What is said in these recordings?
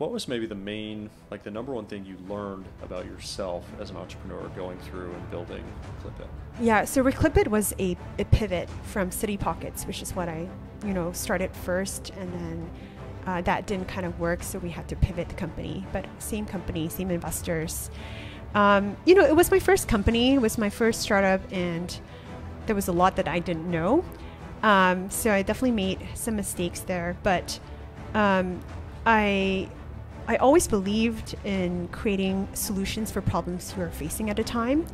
what was maybe the main, like the number one thing you learned about yourself as an entrepreneur going through and building Clipit? Yeah, so Reclipit was a, a pivot from City Pockets, which is what I, you know, started first, and then uh, that didn't kind of work, so we had to pivot the company. But same company, same investors. Um, you know, it was my first company, it was my first startup, and there was a lot that I didn't know. Um, so I definitely made some mistakes there, but um, I I always believed in creating solutions for problems you are facing at a time.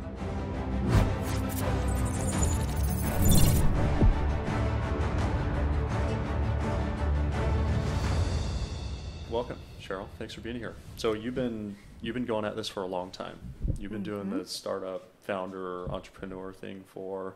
Welcome, Cheryl. Thanks for being here. So you've been you've been going at this for a long time. You've been mm-hmm. doing the startup founder entrepreneur thing for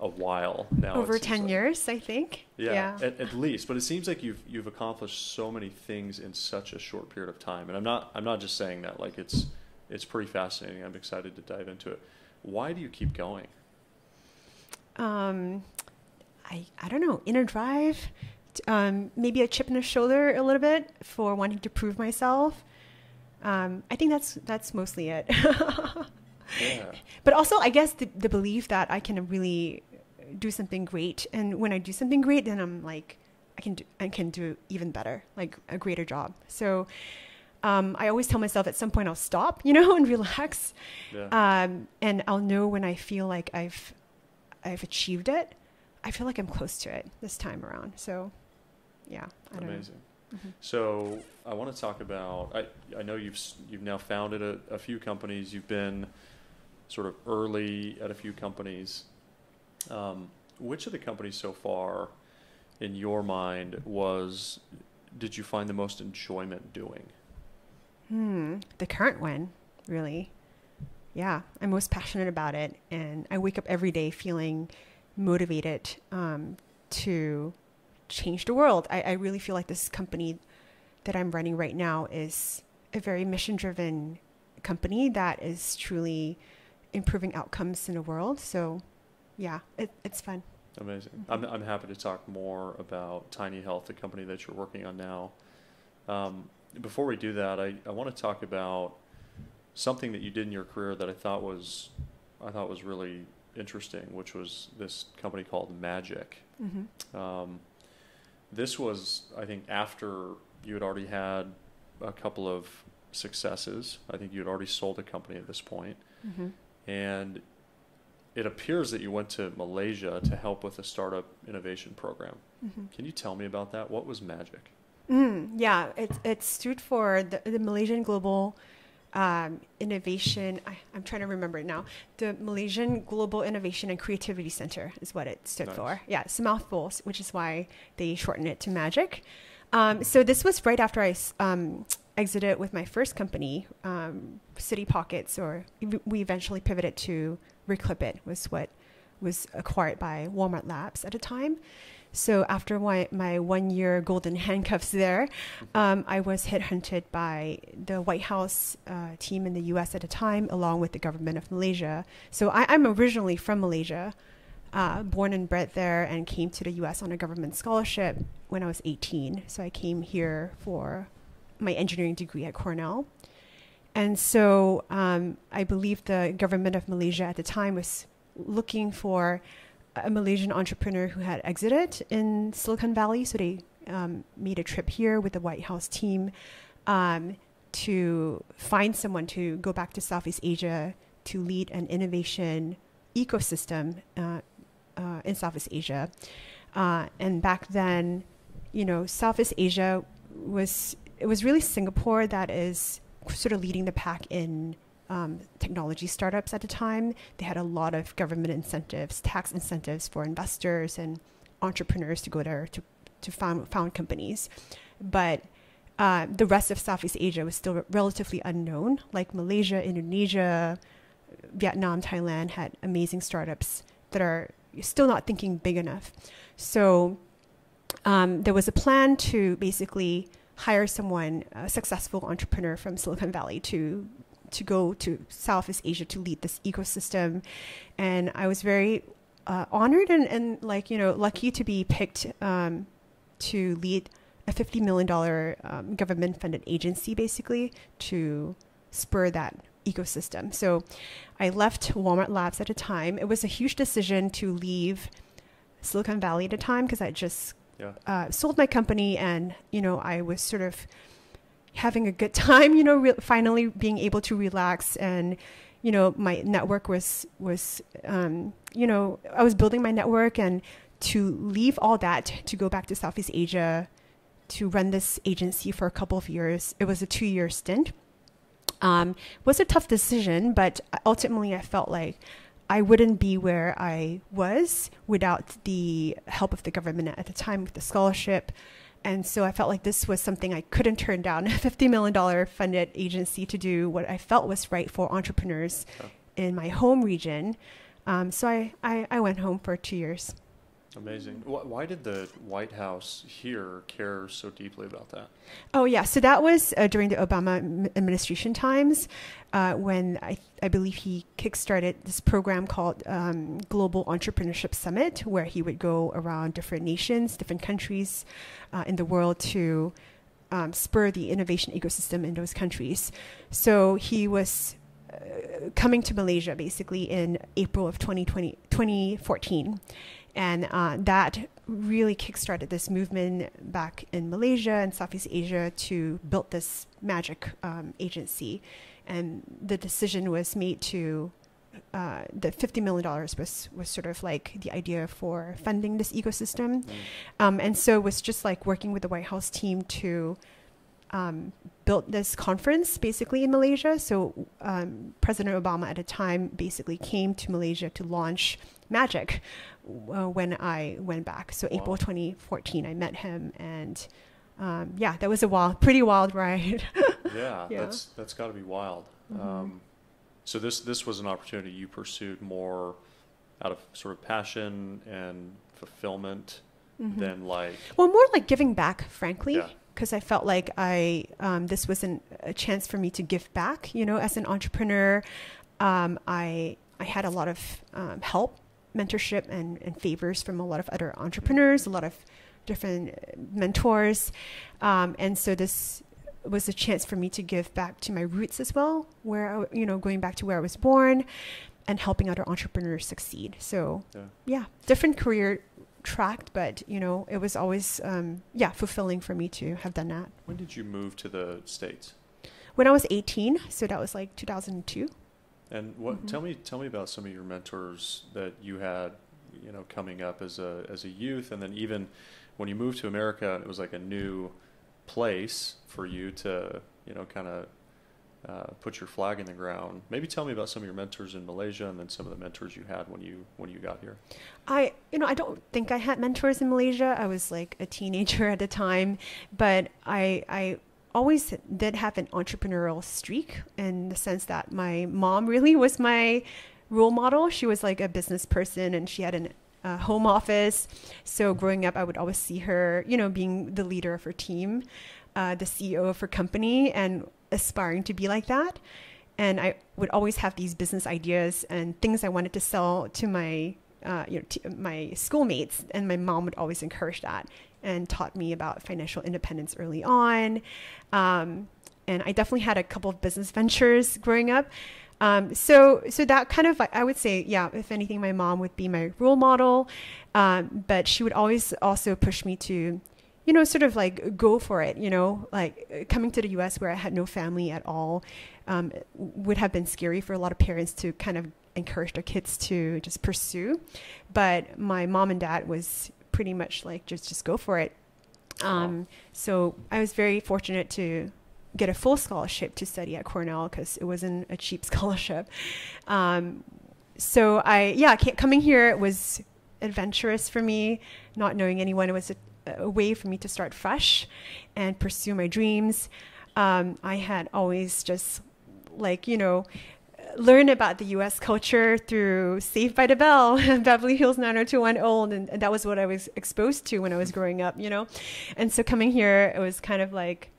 a while now. Over ten like. years, I think. Yeah, yeah. At, at, least. But it seems like you've you've accomplished so many things in such a short period of time. And I'm not I'm not just saying that. Like it's it's pretty fascinating. I'm excited to dive into it. Why do you keep going? Um, I I don't know. Inner drive. Um, maybe a chip in the shoulder a little bit for wanting to prove myself. Um, I think that's that's mostly it. yeah. But also, I guess the, the belief that I can really do something great, and when I do something great, then I'm like, I can do, I can do even better, like a greater job. So. Um, I always tell myself at some point I'll stop, you know, and relax, yeah. um, and I'll know when I feel like I've I've achieved it. I feel like I'm close to it this time around. So, yeah, I amazing. Mm-hmm. So I want to talk about. I I know you've you've now founded a, a few companies. You've been sort of early at a few companies. Um, which of the companies so far, in your mind, was did you find the most enjoyment doing? Hmm, the current one, really. Yeah, I'm most passionate about it, and I wake up every day feeling motivated um, to change the world. I, I really feel like this company that I'm running right now is a very mission driven company that is truly improving outcomes in the world. So, yeah, it, it's fun. Amazing. Mm-hmm. I'm, I'm happy to talk more about Tiny Health, the company that you're working on now. Um, before we do that, I, I want to talk about something that you did in your career that I thought was I thought was really interesting, which was this company called Magic. Mm-hmm. Um, this was, I think, after you had already had a couple of successes. I think you had already sold a company at this point. Mm-hmm and it appears that you went to Malaysia to help with a startup innovation program. Mm-hmm. Can you tell me about that? What was Magic? Mm, yeah, it, it stood for the, the Malaysian Global um, Innovation. I, am trying to remember it now. The Malaysian Global Innovation and Creativity Center is what it stood nice. for. Yeah, it's a mouthful, which is why they shortened it to Magic. Um, so this was right after I um, exited with my first company, um, City Pockets, or we eventually pivoted to Reclipit, was what was acquired by Walmart Labs at the time. So after my, my one year golden handcuffs there, um, I was headhunted by the White House uh, team in the US at the time, along with the government of Malaysia. So I, am originally from Malaysia, uh, born and bred there, and came to the US on a government scholarship when I was 18. So I came here for my engineering degree at Cornell. And so um, I believe the government of Malaysia at the time was looking for a Malaysian entrepreneur who had exited in Silicon Valley. So they um, made a trip here with the White House team um, to find someone to go back to Southeast Asia to lead an innovation ecosystem uh, uh, in Southeast Asia. Uh, and back then, you know, Southeast Asia was it was really Singapore that is sort of leading the pack in um, technology startups at the time. They had a lot of government incentives, tax incentives for investors and entrepreneurs to go there to, to found, found companies. But uh, the rest of Southeast Asia was still relatively unknown, like Malaysia, Indonesia, Vietnam, Thailand had amazing startups that are still not thinking big enough. So um, there was a plan to basically hire someone, a successful entrepreneur from Silicon Valley to to go to Southeast Asia to lead this ecosystem. And I was very uh, honored and, and like, you know, lucky to be picked um, to lead a $50 million um, government funded agency basically to spur that ecosystem. So I left Walmart Labs at a time. It was a huge decision to leave Silicon Valley at a time because I just Yeah. uh, sold my company and, you know, I was sort of having a good time, you know, finally being able to relax and, you know, my network was, was, um, you know, I was building my network and to leave all that to go back to Southeast Asia to run this agency for a couple of years. It was a two year stint. Um, was a tough decision, but ultimately I felt like I wouldn't be where I was without the help of the government at the time with the scholarship. And so I felt like this was something I couldn't turn down a $50 million funded agency to do what I felt was right for entrepreneurs Oh. in my home region. Um, so I, I, I went home for two years. Amazing. Why, did the White House here care so deeply about that? Oh yeah, so that was uh, during the Obama administration times, uh, when I, I believe he kickstarted this program called um, Global Entrepreneurship Summit, where he would go around different nations, different countries uh, in the world to um, spur the innovation ecosystem in those countries. So he was uh, coming to Malaysia basically in April of 2020, 2014. And uh, that really kickstarted this movement back in Malaysia and Southeast Asia to build this magic um, agency. And the decision was made to, uh, the $50 million was, was sort of like the idea for funding this ecosystem. Mm. Um, and so it was just like working with the White House team to um, build this conference basically in Malaysia. So um, President Obama at the time basically came to Malaysia to launch Magic uh, when I went back. So Wow. April 2014, I met him, and um, yeah, that was a wild, pretty wild ride. Yeah, Yeah. that's that's got to be wild. Mhm. Um, so this this was an opportunity you pursued more out of sort of passion and fulfillment Mhm. than like Well, more like giving back, frankly, Yeah. because I felt like I um, this was an, a chance for me to give back. You know, as an entrepreneur, um, I I had a lot of um, help, mentorship, and, and favors from a lot of other entrepreneurs, a lot of different uh, mentors, um, and so this was a chance for me to give back to my roots as well, where I, you know, going back to where I was born, and helping other entrepreneurs succeed. So yeah. yeah, different career track, but you know, it was always um, yeah fulfilling for me to have done that. When did you move to the states? When I was 18, so that was like 2002. And what Mhm. tell me tell me about some of your mentors that you had, you know, coming up as a as a youth, and then even when you moved to America, and it was like a new place for you to, you know, kind of uh, put your flag in the ground. Maybe tell me about some of your mentors in Malaysia, and then some of the mentors you had when you when you got here. I, you know, I don't think I had mentors in Malaysia. I was like a teenager at the time, but I, I always did have an entrepreneurial streak in the sense that my mom really was my role model. She was like a business person and she had an uh, home office. So growing up, I would always see her, you know, being the leader of her team, uh, the CEO of her company, and aspiring to be like that. And I would always have these business ideas and things I wanted to sell to my uh, you know, my schoolmates, and my mom would always encourage that and taught me about financial independence early on. Um, and I definitely had a couple of business ventures growing up. Um, so, so that kind of, I would say, yeah, if anything, my mom would be my role model. Um, but she would always also push me to, you know, sort of like go for it, you know, like uh, coming to the US where I had no family at all um, would have been scary for a lot of parents to kind of encourage their kids to just pursue. But my mom and dad was pretty much like, just, just go for it. Um, so I was very fortunate to get a full scholarship to study at Cornell because it wasn't a cheap scholarship. Um, so I, yeah, coming here it was adventurous for me, not knowing anyone. It was a, a way for me to start fresh and pursue my dreams. Um, I had always just like, you know, learn about the U.S. culture through Saved by the Bell, Beverly Hills 90210, and, and that was what I was exposed to when I was growing up, you know. And so coming here, it was kind of like,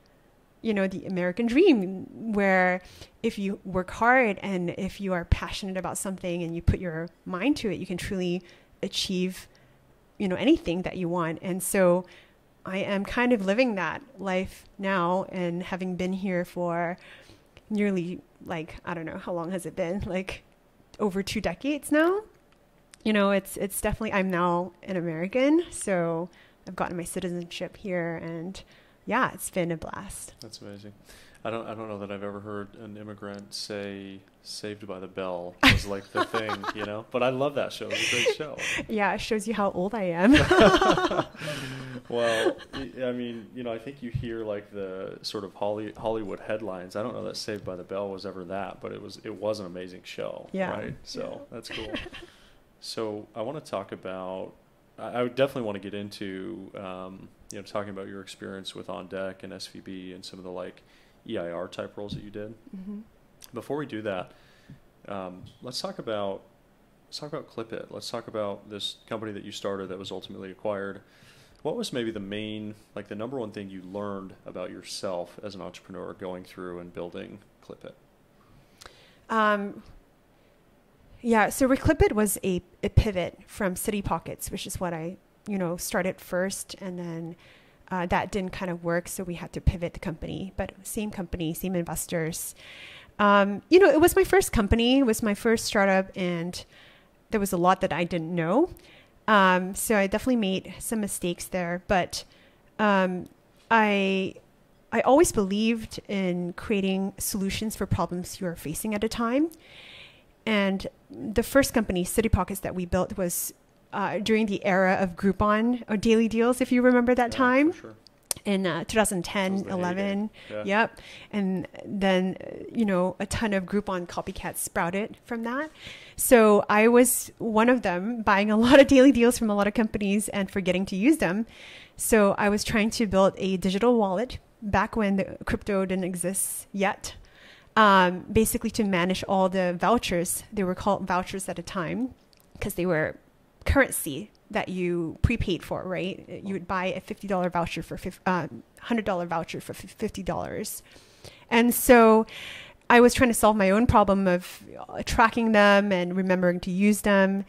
you know, the American dream, where if you work hard and if you are passionate about something and you put your mind to it, you can truly achieve, you know, anything that you want. And so I am kind of living that life now and having been here for nearly like I don't know how long has it been? Like over two decades now? You know it's it's definitely I'm now an American so I've gotten my citizenship here and yeah it's been a blast. That's amazing. I don't I don't know that I've ever heard an immigrant say "Saved by the Bell" was like the thing, you know. But I love that show. It's a great show. yeah it shows you how old I am Well, I mean, you know, I think you hear like the sort of Holly, Hollywood headlines. I don't know that Saved by the Bell was ever that, but it was it was an amazing show. Yeah. Right. So Yeah. that's cool. so I want to talk about. I I would definitely want to get into, um, you know, talking about your experience with On Deck and SVB and some of the like EIR type roles that you did. hmm Before we do that, um, let's talk about let's talk about Clipit. Let's talk about this company that you started that was ultimately acquired. What was maybe the main, like the number one thing you learned about yourself as an entrepreneur going through and building Clipit? Um, yeah, so Reclipit was a, a pivot from City Pockets, which is what I, you know, started first, and then uh, that didn't kind of work, so we had to pivot the company. But same company, same investors. Um, you know, it was my first company, it was my first startup, and there was a lot that I didn't know. Um, so I definitely made some mistakes there, but um, I I always believed in creating solutions for problems you are facing at a time. And the first company, City Pockets, that we built was uh, during the era of Groupon or daily deals, if you remember that Yeah, time sure. in uh, 2010, 11. Yeah. Yep. And then, uh, you know, a ton of Groupon copycats sprouted from that. So I was one of them buying a lot of daily deals from a lot of companies and forgetting to use them. So I was trying to build a digital wallet back when the crypto didn't exist yet. Um, basically to manage all the vouchers. They were called vouchers at the time because they were currency that you prepaid for, right? You would buy a fifty dollar voucher for uh, hundred dollar voucher for fifty dollars, and so I was trying to solve my own problem of uh, tracking them and remembering to use them,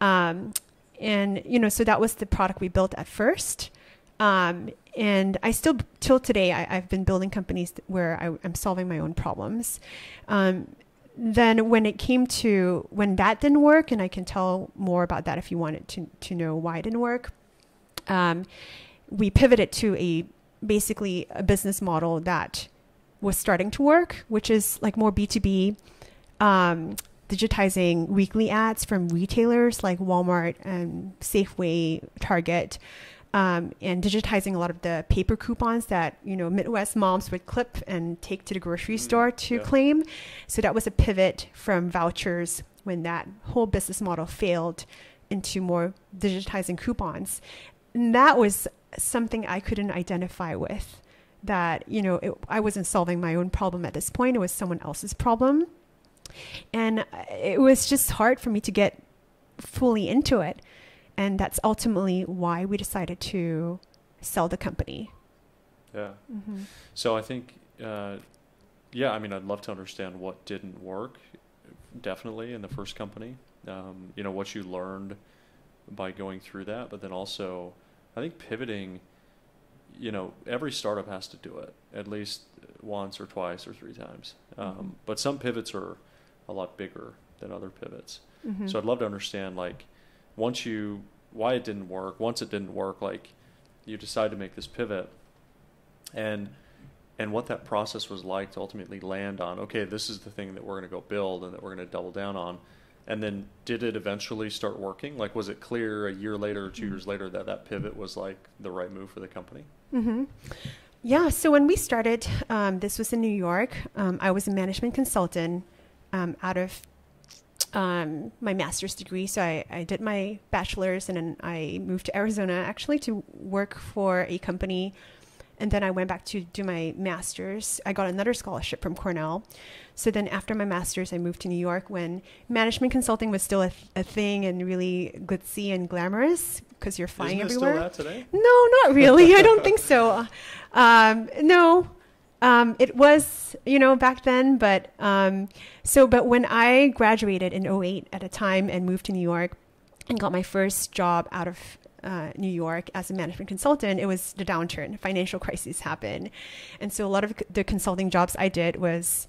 um, and you know, so that was the product we built at first. Um, and I still, till today, I, I've been building companies where I, I'm solving my own problems. Um, then when it came to when that didn't work, and I can tell more about that if you wanted to to know why it didn't work. Um, we pivoted to a basically a business model that was starting to work, which is like more B two B, um, digitizing weekly ads from retailers like Walmart and Safeway, Target. Um, and digitizing a lot of the paper coupons that you know Midwest moms would clip and take to the grocery Mm, store to yeah. claim. So that was a pivot from vouchers when that whole business model failed into more digitizing coupons. And that was something I couldn't identify with. That, you know, it, I wasn't solving my own problem at this point, it was someone else's problem. And it was just hard for me to get fully into it. And that's ultimately why we decided to sell the company. Yeah. Mm-hmm. So I think, uh, yeah, I mean, I'd love to understand what didn't work, definitely in the first company. Um, you know, what you learned by going through that, but then also, I think pivoting. You know, every startup has to do it at least once or twice or three times. Um, Mhm. But some pivots are a lot bigger than other pivots. Mm-hmm. So I'd love to understand, like, once you why it didn't work. Once it didn't work, like, you decide to make this pivot, and and what that process was like to ultimately land on. Okay, this is the thing that we're going to go build and that we're going to double down on. And then, did it eventually start working? Like, was it clear a year later or 2 Mhm. years later that that pivot was like the right move for the company? Mm-hmm. Yeah. So when we started, um, this was in New York. Um, I was a management consultant um, out of um, my master's degree. So I, I did my bachelor's and then I moved to Arizona actually to work for a company. And then I went back to do my master's. I got another scholarship from Cornell. So then after my master's, I moved to New York when management consulting was still a, a thing and really glitzy and glamorous because you're flying Isn't everywhere. still that today? No, not really. I don't think so. Um, no, um, it was, you know, back then, but um, so, but when I graduated in 08 at a time and moved to New York and got my first job out of uh, New York as a management consultant, it was the downturn, financial crisis happened, and so a lot of the consulting jobs I did was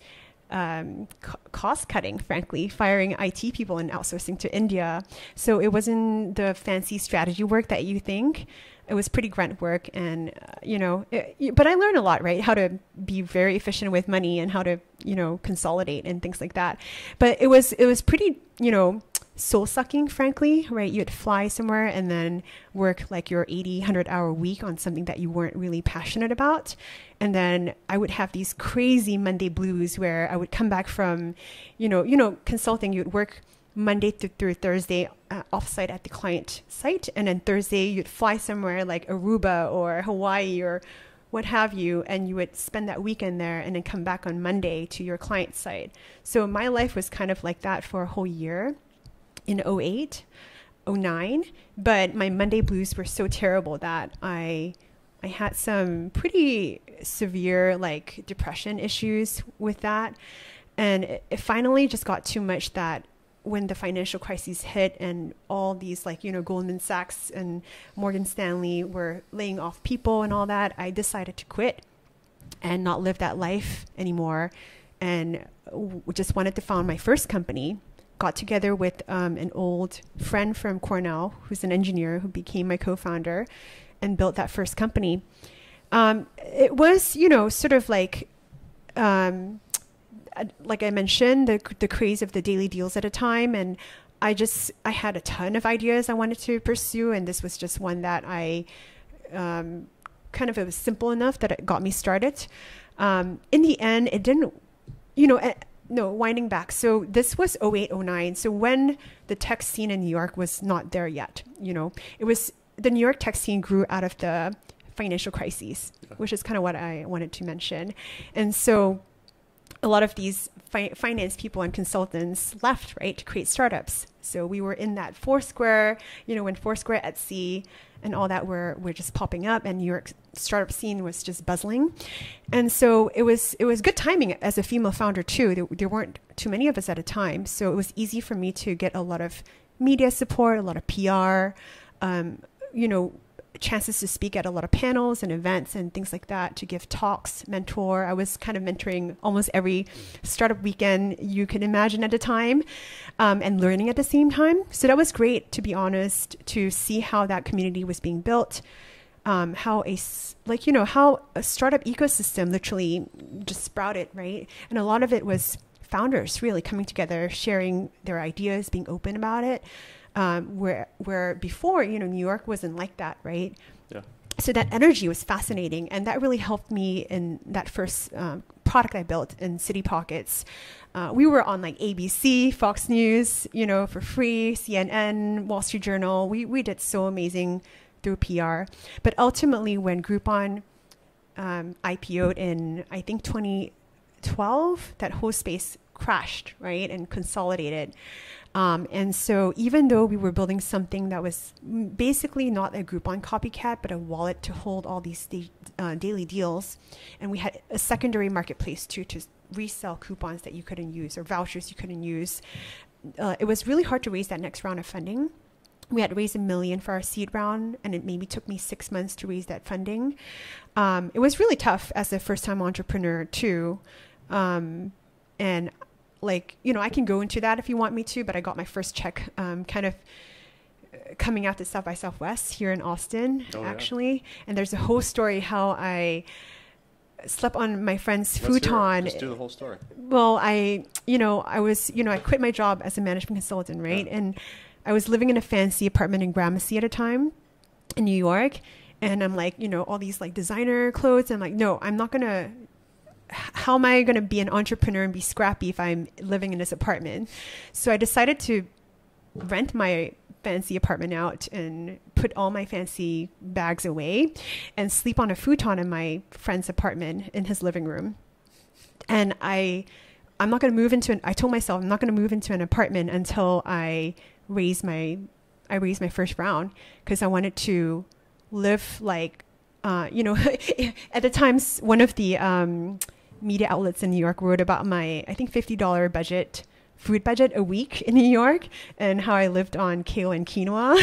um, co- cost cutting, frankly, firing IT people and outsourcing to India. So it wasn't the fancy strategy work that you think. It was pretty grunt work, and uh, you know, it, but I learned a lot, right? How to be very efficient with money and how to, you know, consolidate and things like that. But it was it was pretty, you know, soul sucking, frankly, right? You'd fly somewhere and then work like your 80, 100 hour week on something that you weren't really passionate about. And then I would have these crazy Monday blues where I would come back from, you know, you know, consulting, you'd work Monday through Thursday uh, offsite at the client site. And then Thursday you'd fly somewhere like Aruba or Hawaii or what have you, and you would spend that weekend there and then come back on Monday to your client site. So my life was kind of like that for a whole year in 08, 09, but my Monday blues were so terrible that I I had some pretty severe like depression issues with that. And it, it finally just got too much that when the financial crisis hit and all these like you know Goldman Sachs and Morgan Stanley were laying off people and all that, I decided to quit and not live that life anymore and just wanted to found my first company got together with um, an old friend from Cornell who's an engineer who became my co-founder and built that first company. Um, it was, you know, sort of like, um, like I mentioned, the the craze of the daily deals at a time, and I just I had a ton of ideas I wanted to pursue, and this was just one that I um, kind of it was simple enough that it got me started. Um, in the end, it didn't, you know. It, no, winding back. So this was 08, 09. So when the tech scene in New York was not there yet, you know, it was the New York tech scene grew out of the financial crises, which is kind of what I wanted to mention. And so a lot of these fi- finance people and consultants left, right, to create startups. So we were in that Foursquare, you know, when Foursquare, Etsy, and all that were were just popping up, and New York startup scene was just buzzing. And so it was it was good timing as a female founder too. There, there weren't too many of us at a time, so it was easy for me to get a lot of media support, a lot of PR. Um, you know, chances to speak at a lot of panels and events and things like that to give talks mentor. I was kind of mentoring almost every startup weekend you can imagine at a time um, and learning at the same time. So that was great to be honest to see how that community was being built um, how a like you know how a startup ecosystem literally just sprouted right? And a lot of it was founders really coming together sharing their ideas being open about it um, where where before you know New York wasn't like that, right? Yeah. So that energy was fascinating, and that really helped me in that first um, product I built in City Pockets. Uh, we were on like ABC, Fox News, you know, for free, CNN, Wall Street Journal. We we did so amazing through PR, but ultimately when Groupon um, IPO'd in I think 2012, that whole space crashed, right, and consolidated. Um, and so, even though we were building something that was basically not a Groupon copycat, but a wallet to hold all these uh, daily deals, and we had a secondary marketplace too to resell coupons that you couldn't use or vouchers you couldn't use, uh, it was really hard to raise that next round of funding. We had raised a million for our seed round, and it maybe took me six months to raise that funding. Um, it was really tough as a first time entrepreneur, too. Um, and like you know i can go into that if you want me to but i got my first check um, kind of uh, coming out to south by southwest here in austin oh, actually. Yeah. and there's a whole story how i slept on my friend's Let's futon. Just do the whole story. Well i you know i was you know i quit my job as a management consultant right? Yeah. and i was living in a fancy apartment in gramercy at a time in new york. And i'm like you know all these like designer clothes. I'm like no i'm not gonna how am I going to be an entrepreneur and be scrappy if I'm living in this apartment? So I decided to rent my fancy apartment out and put all my fancy bags away and sleep on a futon in my friend's apartment in his living room. And I I'm not going to move into an I told myself I'm not going to move into an apartment until I raise my I raise my first round because I wanted to live like uh, you know, at the times, one of the um, media outlets in New York wrote about my, I think, $50 budget food budget a week in New York and how I lived on kale and quinoa.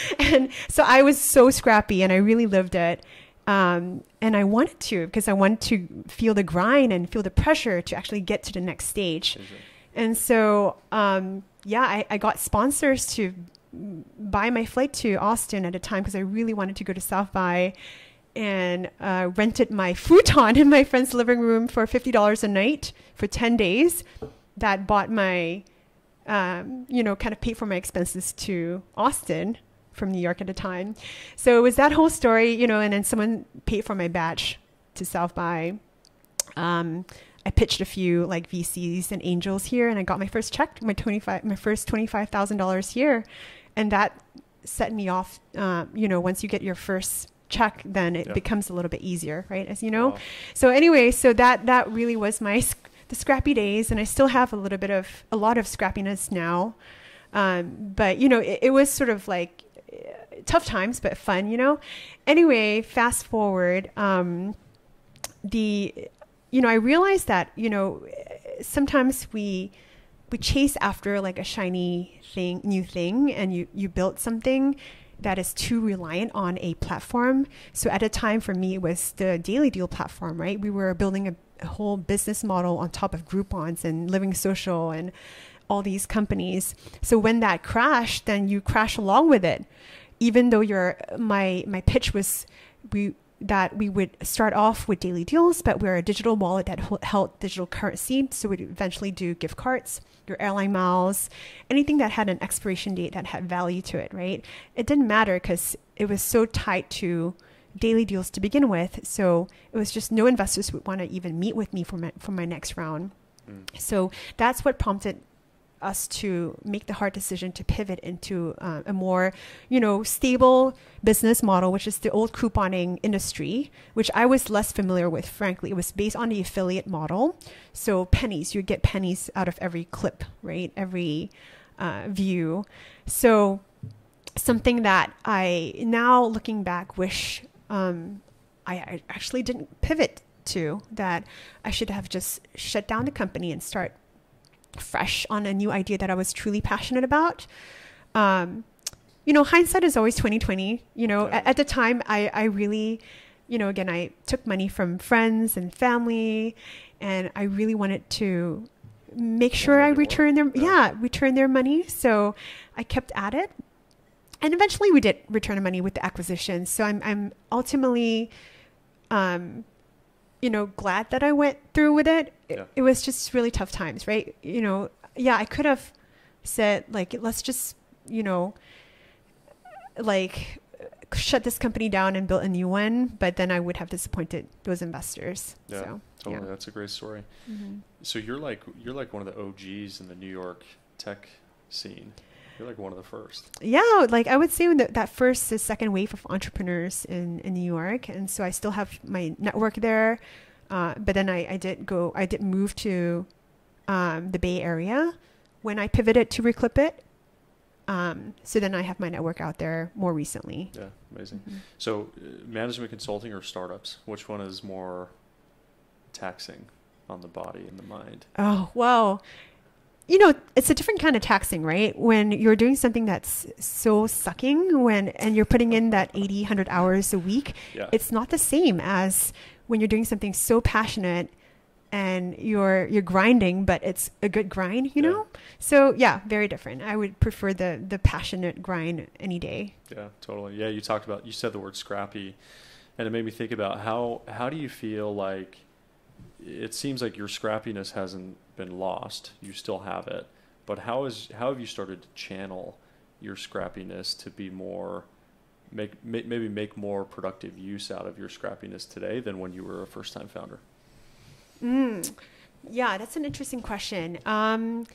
and so I was so scrappy and I really lived it. Um, and I wanted to because I wanted to feel the grind and feel the pressure to actually get to the next stage. And so, um, yeah, I, I got sponsors to buy my flight to Austin at a time because I really wanted to go to South by and uh, rented my futon in my friend's living room for $50 a night for 10 days. That bought my, um, you know, kind of paid for my expenses to Austin from New York at the time. So it was that whole story, you know, and then someone paid for my badge to South by. Um, I pitched a few like VCs and angels here, and I got my first check, my twenty five, my first twenty five thousand dollars here, and that set me off. Uh, you know, once you get your first check, then it Yeah. becomes a little bit easier, right? As you know. Wow. So anyway, so that that really was my the scrappy days, and I still have a little bit of a lot of scrappiness now. Um, but you know, it, it was sort of like uh, tough times, but fun, you know. Anyway, fast forward, um, the you know, I realized that you know sometimes we we chase after like a shiny thing, new thing, and you you built something that is too reliant on a platform. So at a time for me, it was the Daily Deal platform, right? We were building a, a whole business model on top of Groupons and Living Social and all these companies. So when that crashed, then you crash along with it. Even though your my my pitch was we that we would start off with daily deals, but we're a digital wallet that held digital currency. So we'd eventually do gift cards, your airline miles, anything that had an expiration date that had value to it, right? It didn't matter because it was so tied to daily deals to begin with. So it was just no investors would want to even meet with me for my, for my next round. Mm. So that's what prompted us to make the hard decision to pivot into uh, a more, you know, stable business model, which is the old couponing industry, which I was less familiar with. Frankly, it was based on the affiliate model. So pennies, you get pennies out of every clip, right? Every uh, view. So something that I now looking back wish um, I, I actually didn't pivot to that I should have just shut down the company and start fresh on a new idea that I was truly passionate about. Um, you know, hindsight is always twenty twenty. You know, Yeah. at, at the time, I I really, you know, again, I took money from friends and family, and I really wanted to make sure I make it work. return their Yeah. yeah return their money. So I kept at it, and eventually we did return the money with the acquisition. So I'm I'm ultimately, um, you know, glad that I went through with it. It, Yeah. it was just really tough times, right? You know, yeah, I could have said like, let's just, you know, like shut this company down and build a new one, but then I would have disappointed those investors. Yeah, so, Totally, yeah. that's a great story. Mhm. So you're like you're like one of the OGs in the New York tech scene. You're like one of the first. Yeah, like I would say the, that first, the second wave of entrepreneurs in, in New York, and so I still have my network there. Uh, but then I, I did go, I did move to um, the Bay Area when I pivoted to Reclip It. Um, so then I have my network out there more recently. Yeah, amazing. Mhm. So, uh, management consulting or startups? Which one is more taxing on the body and the mind? Oh, well, you know, it's a different kind of taxing, right? When you're doing something that's so sucking when and you're putting in that 80, 100 hours a week, Yeah, it's not the same as when you're doing something so passionate and you're you're grinding but it's a good grind you Yeah. know so yeah very different i would prefer the the passionate grind any day yeah, totally. Yeah, you talked about you said the word scrappy, and it made me think about how how do you feel like it seems like your scrappiness hasn't been lost. You still have it, but how is how have you started to channel your scrappiness to be more make ma- maybe make more productive use out of your scrappiness today than when you were a first time founder? Mm. Yeah, that's an interesting question. Um,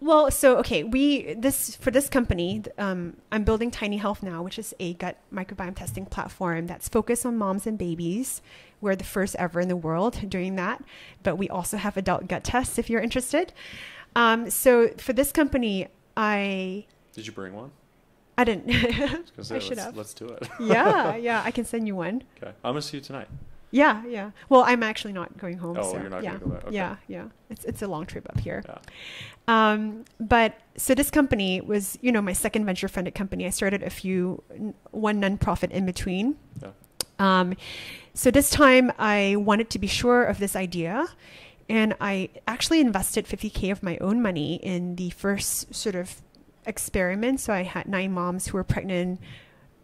well, so okay, we this for this company, um, I'm building Tiny Health now, which is a gut microbiome testing platform that's focused on moms and babies. We're the first ever in the world doing that, but we also have adult gut tests if you're interested. Um, so for this company, I Did you bring one? I didn't. I, say, I should let's, have. let's do it. yeah, yeah, I can send you one. Okay, I'm gonna see you tonight. Yeah, yeah. Well, I'm actually not going home. Oh, so, you're not yeah. gonna go back. Okay. Yeah, yeah. It's it's a long trip up here. Yeah. Um, but so this company was, you know, my second venture funded company. I started a few, one nonprofit in between. Yeah. Um, so this time I wanted to be sure of this idea. And I actually invested 50K of my own money in the first sort of experiment. So I had nine moms who were pregnant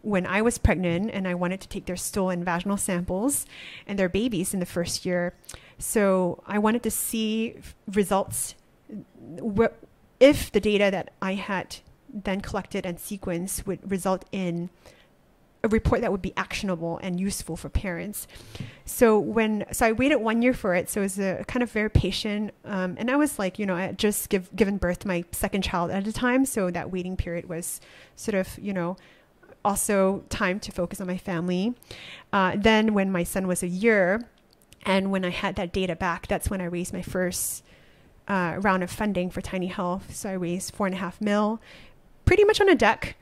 when I was pregnant, and I wanted to take their stool and vaginal samples and their babies in the first year. So I wanted to see results if the data that I had then collected and sequenced would result in a report that would be actionable and useful for parents. So when so I waited one year for it. So it was a kind of very patient, um, and I was like, you know, I had just give, given birth to my second child at a time, so that waiting period was sort of, you know, also time to focus on my family. Uh, then when my son was a year, and when I had that data back, that's when I raised my first uh, round of funding for Tiny Health. So I raised four and a half mil, pretty much on a deck,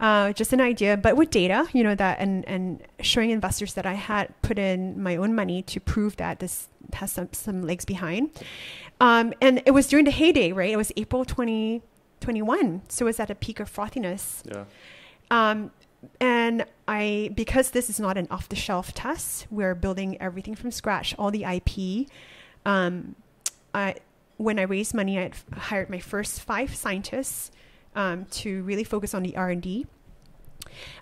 uh, just an idea, but with data, you know that, and and showing investors that I had put in my own money to prove that this has some some legs behind. Um, and it was during the heyday, right? It was April 2021, so it was at a peak of frothiness. Yeah. Um, and I, because this is not an off the shelf test, we're building everything from scratch, all the IP. Um, I, when I raised money, I hired my first five scientists um, to really focus on the R and D.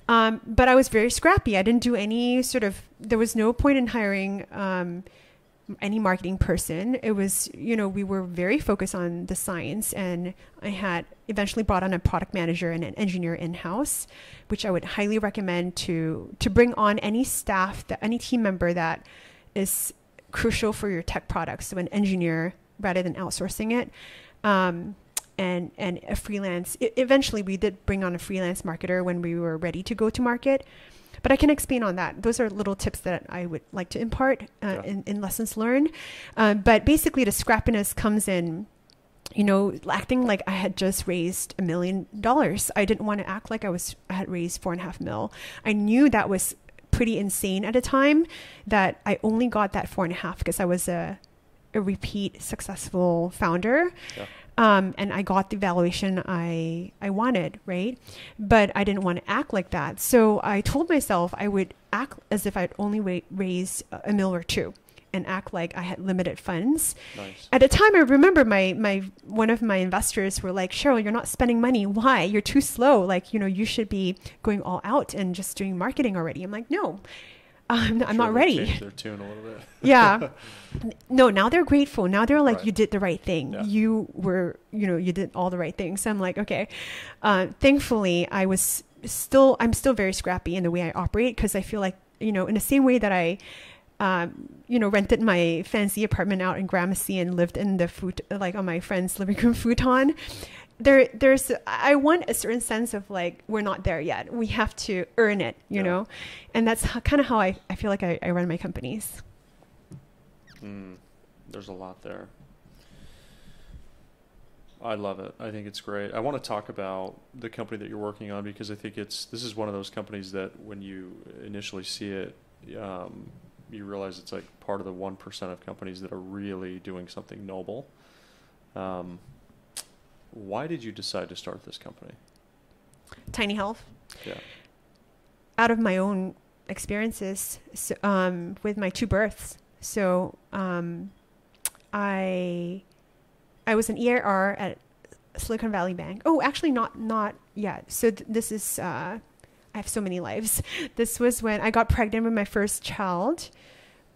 Um, but I was very scrappy. I didn't do any sort of. There was no point in hiring um, any marketing person. It was, you know, we were very focused on the science, and I had eventually brought on a product manager and an engineer in house, which I would highly recommend to to bring on any staff that any team member that is crucial for your tech products. So an engineer rather than outsourcing it. Um, and, and a freelance. Eventually, we did bring on a freelance marketer when we were ready to go to market. But I can explain on that. Those are little tips that I would like to impart uh, Yeah. in, in lessons learned. Uh, but basically, the scrappiness comes in, you know, acting like I had just raised a million dollars. I didn't want to act like I was I had raised four and a half mil. I knew that was pretty insane at a time. That I only got that four and a half because I was a a repeat successful founder. Yeah. Um, and I got the valuation I I wanted, right? But I didn't want to act like that. So I told myself I would act as if I'd only wa- raised a mil or two, and act like I had limited funds. Nice. At the time, I remember my my one of my investors were like, "Cheryl, you're not spending money. Why? You're too slow. Like, you know, you should be going all out and just doing marketing already." I'm like, "No, I'm, I'm Sure not ready." their tune a little bit. yeah no now they're grateful now they're like Right. you did the right thing Yeah. you were you know you did all the right things so i'm like okay uh, thankfully i was still i'm still very scrappy in the way i operate because i feel like you know in the same way that i um, you know rented my fancy apartment out in gramercy and lived in the food like on my friend's living room futon there there's i want a certain sense of like we're not there yet we have to earn it you Yeah. know and that's kind of how I, I feel like I, I run my companies Mm, there's a lot there. I love it. I think it's great. I want to talk about the company that you're working on because I think it's this is one of those companies that when you initially see it, um, you realize it's like part of the one percent of companies that are really doing something noble. Um, why did you decide to start this company? tiny health Yeah. out of my own experiences so, um, with my two births. So um, I I was an EIR at Silicon Valley Bank. Oh, actually, not not yet. So th- this is uh, I have so many lives. This was when I got pregnant with my first child.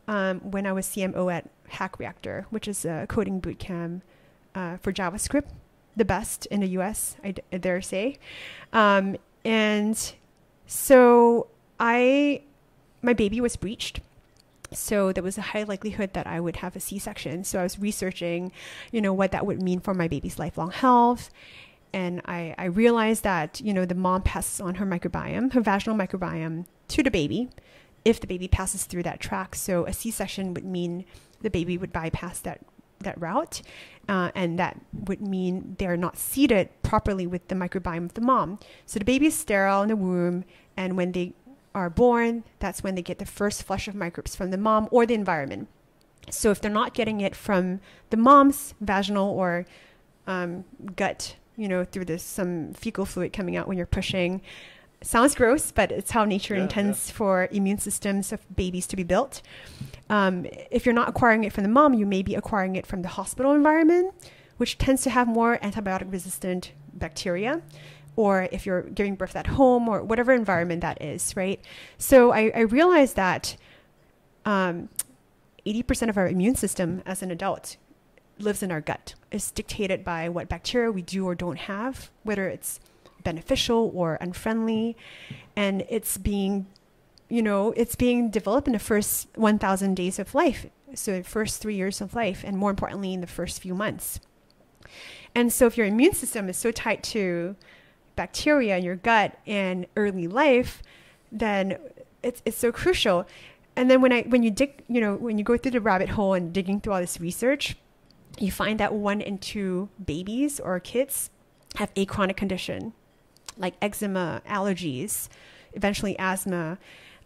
Um, when I was CMO at Hack Reactor, which is a coding boot camp uh, for JavaScript, the best in the U.S. I, dare say. Um, and so I, my baby was breached. So there was a high likelihood that I would have a C-section. So I was researching, you know, what that would mean for my baby's lifelong health. And I, I realized that, you know, the mom passes on her microbiome, her vaginal microbiome to the baby if the baby passes through that track. So a C-section would mean the baby would bypass that that route, uh, and that would mean they're not seeded properly with the microbiome of the mom. So the baby is sterile in the womb, and when they are born, that's when they get the first flush of microbes from the mom or the environment. So if they're not getting it from the mom's vaginal or um, gut, you know, through this some fecal fluid coming out when you're pushing, sounds gross, but it's how nature Yeah, intends for immune systems of babies to be built. Um, if you're not acquiring it from the mom, you may be acquiring it from the hospital environment, which tends to have more antibiotic resistant bacteria. Or if you're giving birth at home or whatever environment that is, right? So I, I realized that um, 80% of our immune system as an adult lives in our gut. It's dictated by what bacteria we do or don't have, whether it's beneficial or unfriendly. And it's being, you know, it's being developed in the first 1,000 days of life. So, the first three years of life, and more importantly, in the first few months. And so, if your immune system is so tied to bacteria in your gut in early life, then it's, it's so crucial. And then when I when you dig, you know, when you go through the rabbit hole and digging through all this research, you find that one in two babies or kids have a chronic condition like eczema, allergies, eventually asthma,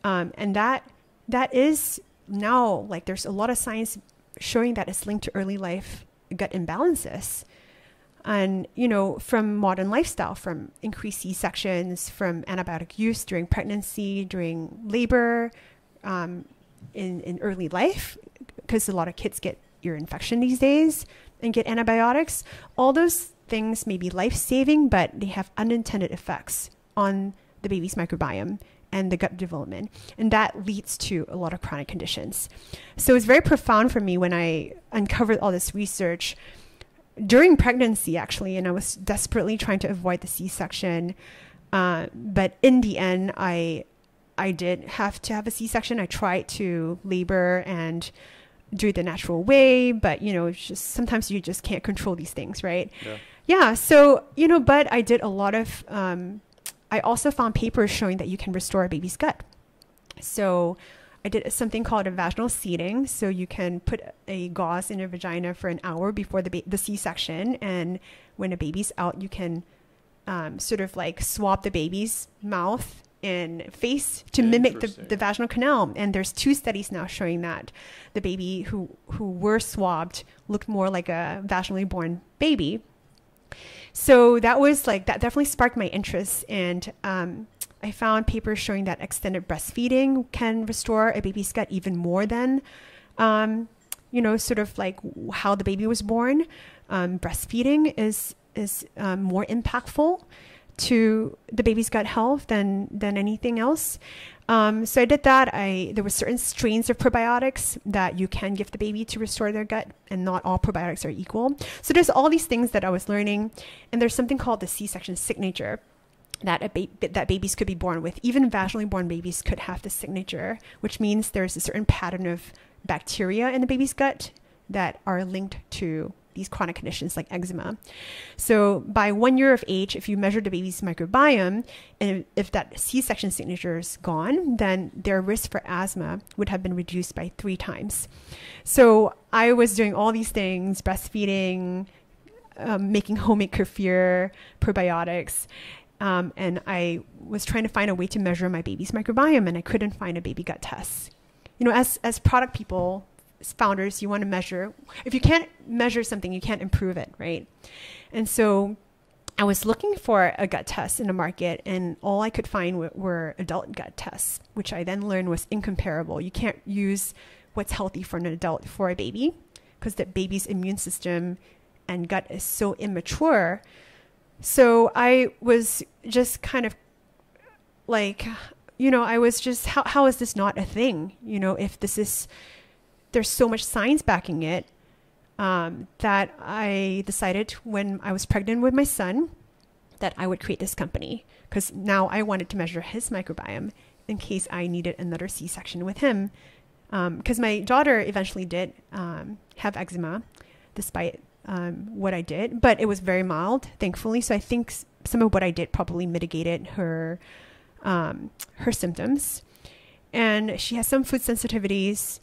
um, and that that is now like there's a lot of science showing that it's linked to early life gut imbalances. And you know from modern lifestyle from increased c-sections from antibiotic use during pregnancy during labor um, in, in early life because a lot of kids get ear infection these days and get antibiotics all those things may be life-saving but they have unintended effects on the baby's microbiome and the gut development and that leads to a lot of chronic conditions. So it's very profound for me when i uncovered all this research during pregnancy actually and i was desperately trying to avoid the c-section uh, but in the end i i did have to have a c-section. I tried to labor and do it the natural way but you know just sometimes you just can't control these things right? Yeah. Yeah so you know but i did a lot of um, i also found papers showing that you can restore a baby's gut so I did something called a vaginal seeding. So you can put a gauze in your vagina for an hour before the, the C-section. And when a baby's out, you can um, sort of like swab the baby's mouth and face to mimic the, the vaginal canal. And there's two studies now showing that the baby who, who were swabbed looked more like a vaginally born baby. So that was like, that definitely sparked my interest. And um, I found papers showing that extended breastfeeding can restore a baby's gut even more than, um, you know, sort of like how the baby was born. Um, breastfeeding is is um, more impactful to the baby's gut health than than anything else. Um, so I did that. I there were certain strains of probiotics that you can give the baby to restore their gut, and not all probiotics are equal. So there's all these things that I was learning, and there's something called the C-section signature that a ba- that babies could be born with. Even vaginally born babies could have the signature, which means there's a certain pattern of bacteria in the baby's gut that are linked to these chronic conditions like eczema. So by one year of age, if you measure the baby's microbiome, and if that C-section signature is gone, then their risk for asthma would have been reduced by three times. So I was doing all these things, breastfeeding, um, making homemade kefir, probiotics, um, and I was trying to find a way to measure my baby's microbiome, and I couldn't find a baby gut test. You know, as as product people, founders, you want to measure. If you can't measure something, you can't improve it, right? And so, I was looking for a gut test in the market, and all I could find were, adult gut tests, which I then learned was incomparable. You can't use what's healthy for an adult for a baby because the baby's immune system and gut is so immature. So I was just kind of like, you know, I was just, how, how is this not a thing? You know, if this is, there's so much science backing it um, that I decided when I was pregnant with my son that I would create this company because now I wanted to measure his microbiome in case I needed another C section with him. Because my daughter eventually did um, have eczema despite um, what I did, but it was very mild, thankfully. So I think some of what I did probably mitigated her um, her symptoms. And she has some food sensitivities.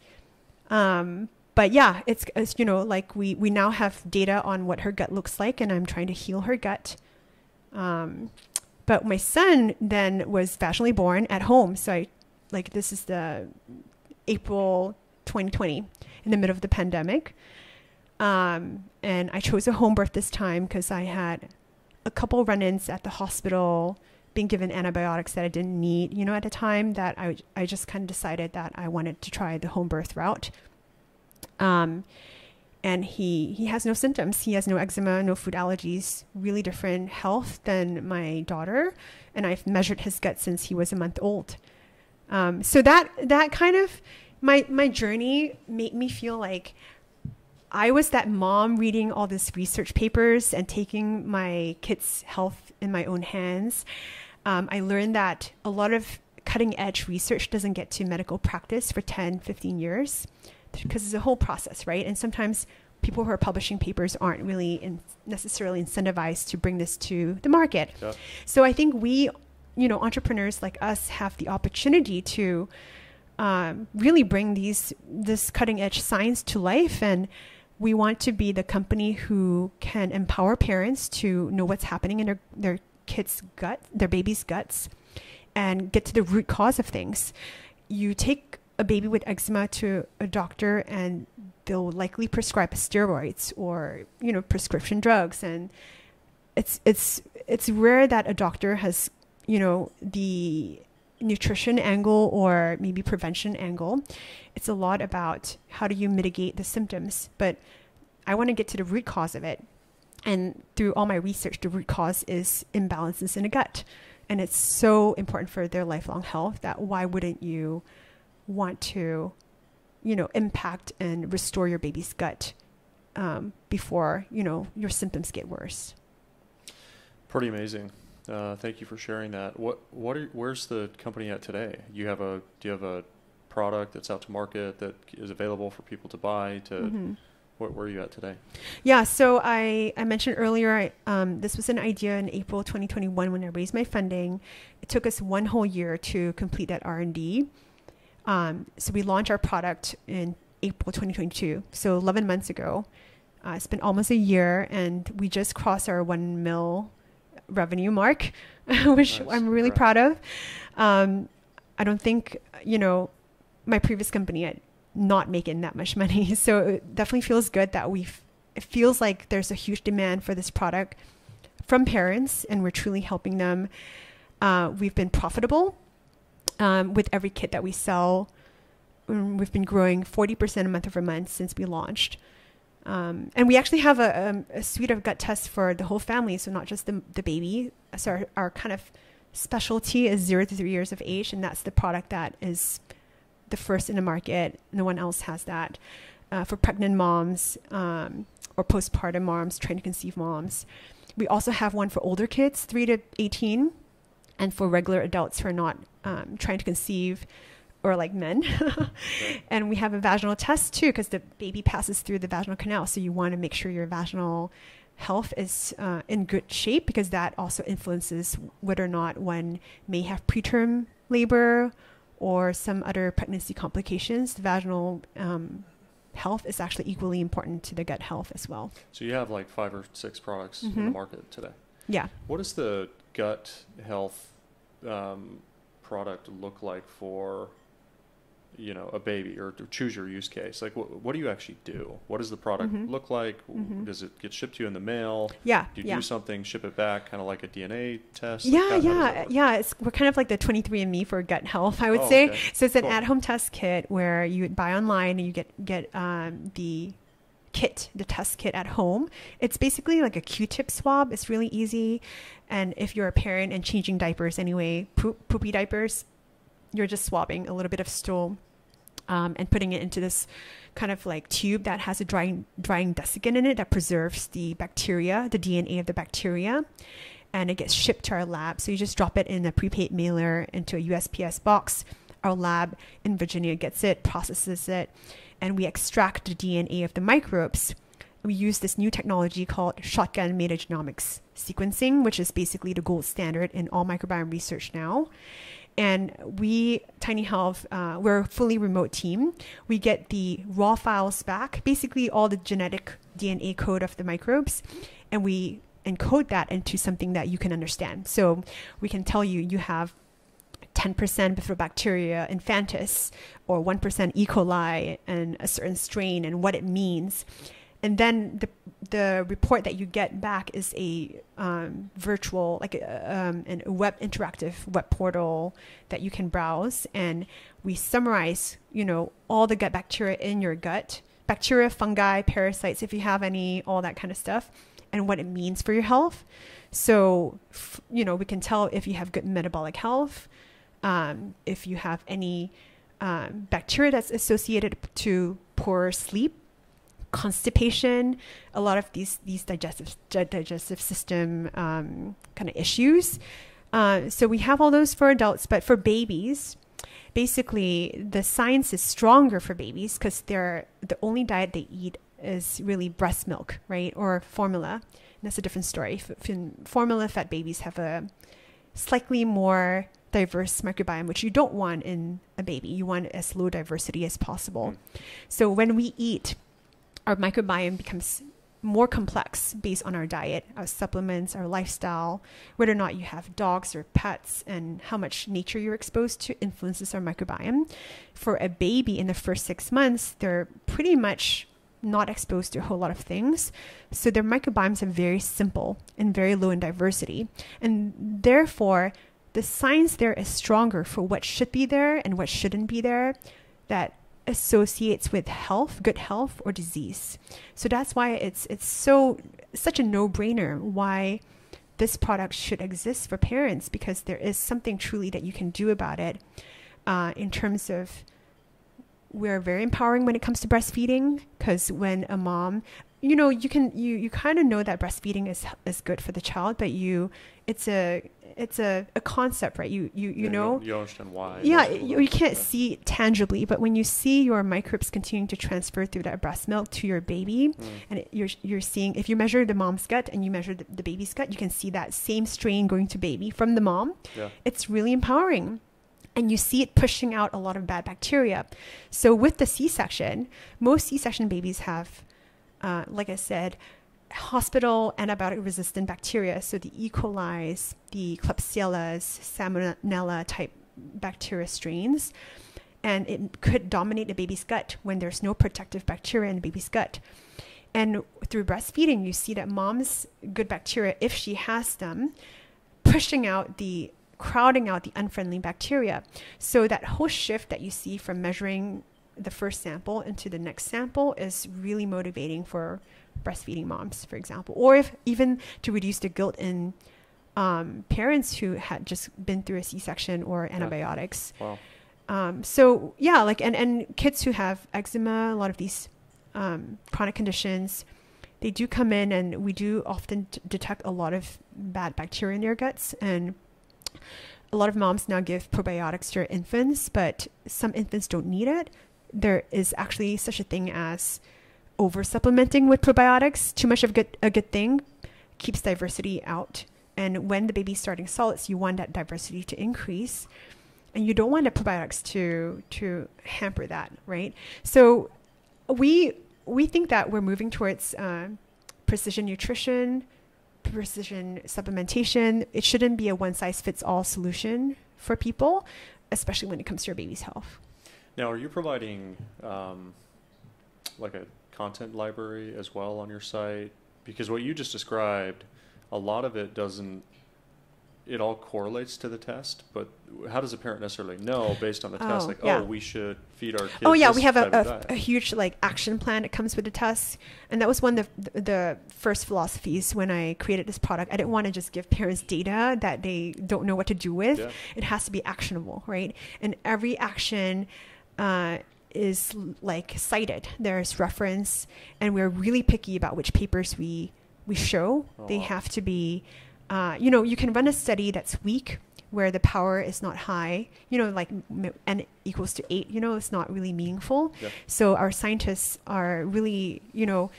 Um, but yeah, it's, it's you know like we we now have data on what her gut looks like, and I'm trying to heal her gut. Um, But my son then was vaginally born at home. So I, like, this is the April 2020 in the middle of the pandemic. Um, and I chose a home birth this time because I had a couple run ins at the hospital, being given antibiotics that I didn't need, you know, at a time that I, I just kind of decided that I wanted to try the home birth route. Um, and he, he has no symptoms. He has no eczema, no food allergies, really different health than my daughter. And I've measured his gut since he was a month old. Um, so that, that kind of, my, my journey made me feel like I was that mom reading all these research papers and taking my kids' health in my own hands. Um, I learned that a lot of cutting edge research doesn't get to medical practice for 10, 15 years because it's a whole process, right? And sometimes people who are publishing papers aren't really in necessarily incentivized to bring this to the market. Yeah. So I think we, you know, entrepreneurs like us have the opportunity to um, really bring these this cutting edge science to life and we want to be the company who can empower parents to know what's happening in their, their kids' gut, their baby's guts, and get to the root cause of things. You take a baby with eczema to a doctor and they'll likely prescribe steroids or, you know, prescription drugs and it's it's it's rare that a doctor has, you know, the nutrition angle or maybe prevention angle. It's a lot about how do you mitigate the symptoms, but I want to get to the root cause of it. And through all my research, the root cause is imbalances in the gut. And it's so important for their lifelong health that why wouldn't you want to, you know, impact and restore your baby's gut um, before, you know, your symptoms get worse? Pretty amazing. Uh, thank you for sharing that. What what are, where's the company at today? You have a do you have a product that's out to market that is available for people to buy to Mhm. where, where are you at today? Yeah, so I, I mentioned earlier, I, um, this was an idea in April 2021 when I raised my funding. It took us one whole year to complete that R&D. Um, so we launched our product in April 2022, so 11 months ago. Uh, it's been almost a year, and we just crossed our one mil revenue mark, which Nice, I'm really congrats. proud of. Um, I don't think, you know, my previous company had not making that much money. So it definitely feels good that we've, it feels like there's a huge demand for this product from parents and we're truly helping them. Uh, we've been profitable um, with every kit that we sell. Um, We've been growing 40% a month over month since we launched. Um, and we actually have a, um, a suite of gut tests for the whole family, so not just the, the baby. So our, our kind of specialty is zero to three years of age, and that's the product that is the first in the market. No one else has that uh, for pregnant moms um, or postpartum moms, trying to conceive moms. We also have one for older kids, three to 18, and for regular adults who are not um, trying to conceive or like men. and we have a vaginal test too, because the baby passes through the vaginal canal. So you want to make sure your vaginal health is uh, in good shape because that also influences whether or not one may have preterm labor or some other pregnancy complications. The vaginal um, health is actually equally important to the gut health as well. So you have like five or six products in the Mhm. market today. Yeah. What does the gut health um, product look like for, you know, a baby or to choose your use case? Like, what, what do you actually do? What does the product Mhm. look like? Mhm. Does it get shipped to you in the mail? Yeah. Do you yeah. do something, ship it back, kind of like a DNA test? Yeah, how- how does that yeah, yeah. It's we're kind of like the 23andMe for gut health, I would Oh, say. okay. So it's an Cool. at-home test kit where you buy online and you get get um, the kit, the test kit at home. It's basically like a Q-tip swab. It's really easy, and if you're a parent and changing diapers anyway, poop, poopy diapers, you're just swabbing a little bit of stool um, and putting it into this kind of like tube that has a drying drying desiccant in it that preserves the bacteria, the DNA of the bacteria, and it gets shipped to our lab. So you just drop it in a prepaid mailer into a USPS box. Our lab in Virginia gets it, processes it, and we extract the DNA of the microbes. We use this new technology called shotgun metagenomics sequencing, which is basically the gold standard in all microbiome research now. And we, Tiny Health, uh, we're a fully remote team. We get the raw files back, basically all the genetic DNA code of the microbes, and we encode that into something that you can understand. So we can tell you you have 10% Bifidobacteria infantis or 1% E. coli and a certain strain and what it means. And then the, the report that you get back is a um, virtual, like a, um, a web interactive web portal that you can browse. And we summarize, you know, all the gut bacteria in your gut, bacteria, fungi, parasites, if you have any, all that kind of stuff, and what it means for your health. So, you know, we can tell if you have good metabolic health, um, if you have any um, bacteria that's associated to poor sleep, constipation, a lot of these these digestive digestive system um, kind of issues. Uh, so we have all those for adults, but for babies, basically the science is stronger for babies because they're the only diet they eat is really breast milk, right, or formula. And that's a different story. Formula fed babies have a slightly more diverse microbiome, which you don't want in a baby. You want as low diversity as possible. Mm. So when we eat, our microbiome becomes more complex based on our diet, our supplements, our lifestyle, whether or not you have dogs or pets, and how much nature you're exposed to influences our microbiome. For a baby in the first six months, they're pretty much not exposed to a whole lot of things. So their microbiomes are very simple and very low in diversity. And therefore, the science there is stronger for what should be there and what shouldn't be there that associates with health, good health or disease. So that's why it's it's so such a no-brainer why this product should exist for parents because there is something truly that you can do about it uh, in terms of we're very empowering when it comes to breastfeeding because when a mom you know you can you you kind of know that breastfeeding is is good for the child but you it's a it's a, a concept right you you you Yeah, know you, don't understand why. yeah you, you can't Yeah. see tangibly but when you see your microbes continuing to transfer through that breast milk to your baby Mm. and it, you're you're seeing if you measure the mom's gut and you measure the, the baby's gut you can see that same strain going to baby from the mom Yeah. it's really empowering and you see it pushing out a lot of bad bacteria so with the c-section most c-section babies have uh, like i said hospital antibiotic resistant bacteria so the e. coli's the klebsiellas salmonella type bacteria strains. And it could dominate the baby's gut when there's no protective bacteria in the baby's gut. And through breastfeeding you see that mom's good bacteria if she has them pushing out the crowding out the unfriendly bacteria. So that whole shift that you see from measuring the first sample into the next sample is really motivating for breastfeeding moms for example or if even to reduce the guilt in um, parents who had just been through a c-section or antibiotics Wow. um, so yeah, like and and kids who have eczema, a lot of these um, chronic conditions, they do come in, and we do often t- detect a lot of bad bacteria in their guts, and a lot of moms now give probiotics to their infants, but some infants don't need it. There is actually such a thing as over supplementing with probiotics. Too much of good, a good thing keeps diversity out. And when the baby's starting solids, you want that diversity to increase and you don't want the probiotics to to hamper that, right? So we we think that we're moving towards uh, precision nutrition, precision supplementation. It shouldn't be a one size fits all solution for people, especially when it comes to your baby's health. Now, are you providing um, like a content library as well on your site? Because what you just described, a lot of it doesn't. It all correlates to the test, but how does a parent necessarily know based on the test? Oh, Like, yeah. oh, we should feed our kids. Oh yeah, we have a, a, a huge like action plan that comes with the test, and that was one of the, the first philosophies when I created this product. I didn't want to just give parents data that they don't know what to do with. Yeah. It has to be actionable, right? And every action uh, is like cited. There's reference, and we're really picky about which papers we we show. Oh, they have to be, uh, you know, you can run a study that's weak where the power is not high. You know, like n equals to eight. You know, it's not really meaningful. Yeah. So our scientists are really, you know.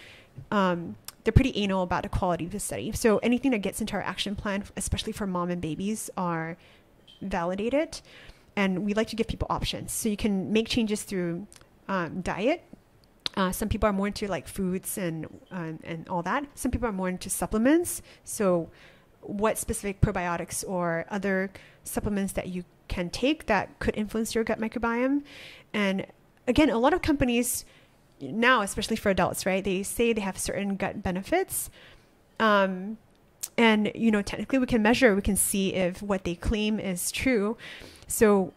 Um, they're pretty anal about the quality of the study. So anything that gets into our action plan, especially for mom and babies, are validated. And we like to give people options. So you can make changes through um, diet, Uh, some people are more into like foods and uh, and all that. Some people are more into supplements. So, what specific probiotics or other supplements that you can take that could influence your gut microbiome? And again, a lot of companies now, especially for adults, right? They say they have certain gut benefits. Um, and you know, technically, we can measure. We can see if what they claim is true. So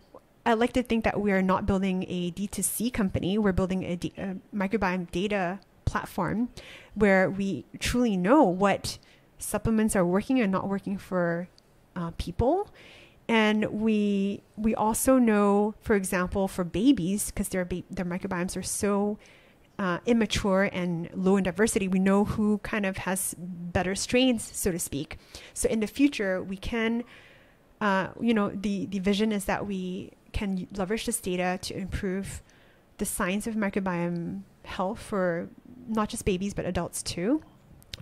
I like to think that we are not building a D2C company. We're building a, D- a microbiome data platform where we truly know what supplements are working and not working for uh, people. And we we also know, for example, for babies, because their their microbiomes are so uh, immature and low in diversity, we know who kind of has better strains, so to speak. So in the future, we can, uh, you know, the the vision is that we can leverage this data to improve the science of microbiome health for not just babies but adults too.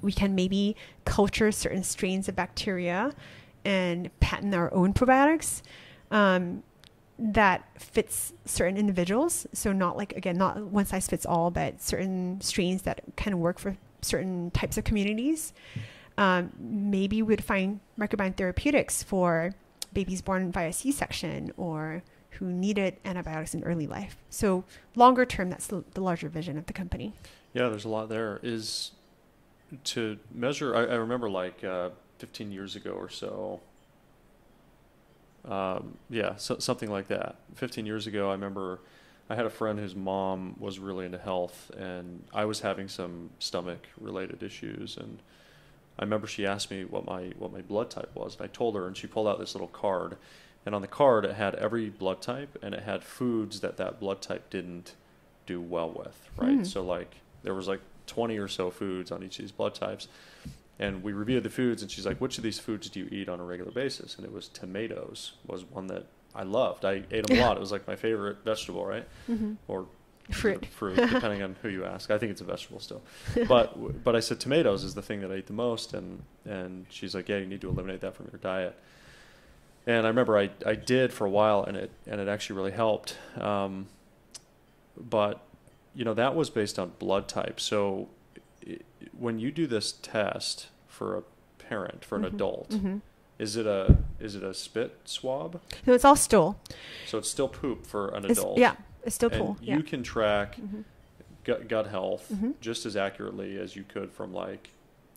We can maybe culture certain strains of bacteria and patent our own probiotics um, that fits certain individuals. So not like again, not one size fits all, but certain strains that can work for certain types of communities. Um, maybe we'd find microbiome therapeutics for babies born via C-section or who needed antibiotics in early life. So longer term, that's the, larger vision of the company. Yeah, there's a lot there. Is to measure. I, I remember like uh, 15 years ago or so. Um, yeah, so, something like that. 15 years ago, I remember I had a friend whose mom was really into health, and I was having some stomach-related issues, and I remember she asked me what my what my blood type was, and I told her, and she pulled out this little card, and on the card it had every blood type, and it had foods that that blood type didn't do well with, right? Hmm. So like there was like 20 or so foods on each of these blood types, and we reviewed the foods, and she's like, "Which of these foods do you eat on a regular basis?" And it was tomatoes was one that I loved. I ate them a lot. It was like my favorite vegetable, right? Mm-hmm. Or Fruit. fruit, depending on who you ask. I think it's a vegetable still. But but I said tomatoes is the thing that I eat the most, and and she's like, yeah, you need to eliminate that from your diet. And I remember I, I did for a while, and it and it actually really helped. Um, but you know that was based on blood type. So i when you do this test for a parent, for an Mhm. adult, hmm is it a is it a spit swab? No, it's all stool. So it's still poop for an It's, adult. yeah, it's still and pool. you can track hmm gut, gut health hmm just as accurately as you could from like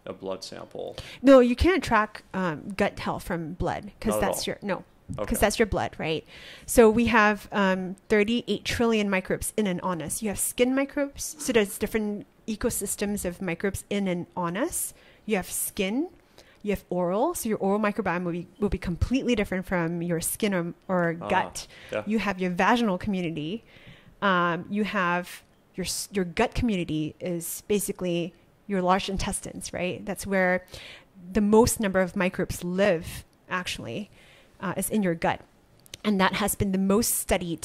a blood sample. No, you can't track um, gut health from blood because that's all. your no, because Okay. that's your blood, right? So we have um, 38 trillion microbes in and on us. You have skin microbes, so there's different ecosystems of microbes in and on us. You have skin, you have oral, so your oral microbiome will be will be completely different from your skin or, or Ah, gut. yeah. You have your vaginal community. Um, you have your your gut community is basically your large intestines, right? That's where the most number of microbes live. Actually, uh, is in your gut, and that has been the most studied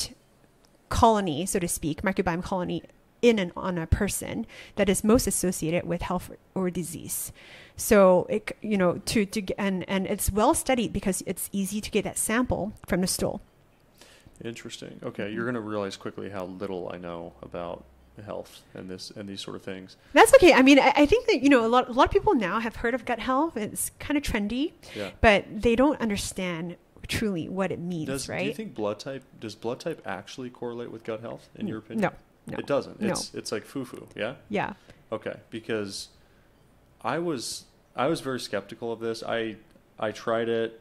colony, so to speak, microbiome colony in and on a person that is most associated with health or disease. So it, you know, to to and and it's well studied because it's easy to get that sample from the stool. Interesting. Okay, you're going to realize quickly how little I know about health and this and these sort of things. That's okay. I mean, I, I think that you know a lot a lot of people now have heard of gut health. It's kind of trendy, Yeah. but they don't understand truly what it means, Does right? do you think blood type does blood type actually correlate with gut health in your opinion? No, no. It doesn't. No. It's it's like foo foo, yeah? yeah. Okay, because I was I was very skeptical of this. I I tried it.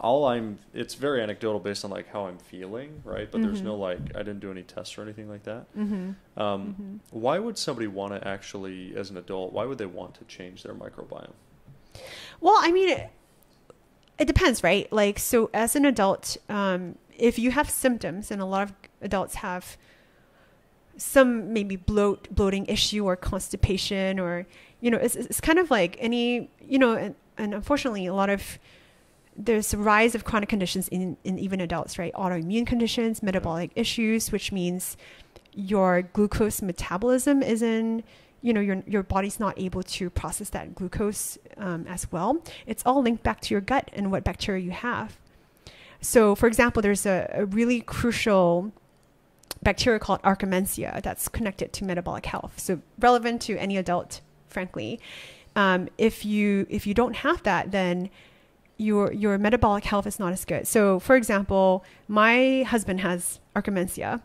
All I'm it's very anecdotal based on like how I'm feeling, right? But there's Mhm. no like I didn't do any tests or anything like that. Mm-hmm. Um, Mhm. Why would somebody want to actually, as an adult, why would they want to change their microbiome? Well, I mean, it, it depends, right? Like, so as an adult, um, if you have symptoms, and a lot of adults have some maybe bloat, bloating issue or constipation, or you know, it's, it's kind of like any, you know, and, and unfortunately, a lot of there's a rise of chronic conditions in, in even adults, right? Autoimmune conditions, metabolic issues, which means your glucose metabolism is in, you know, your, your body's not able to process that glucose um, as well. It's all linked back to your gut and what bacteria you have. So, for example, there's a, a really crucial bacteria called Akkermansia that's connected to metabolic health. So relevant to any adult, frankly. Um, if you if you don't have that, then your your metabolic health is not as good. So, for example, my husband has Akkermansia,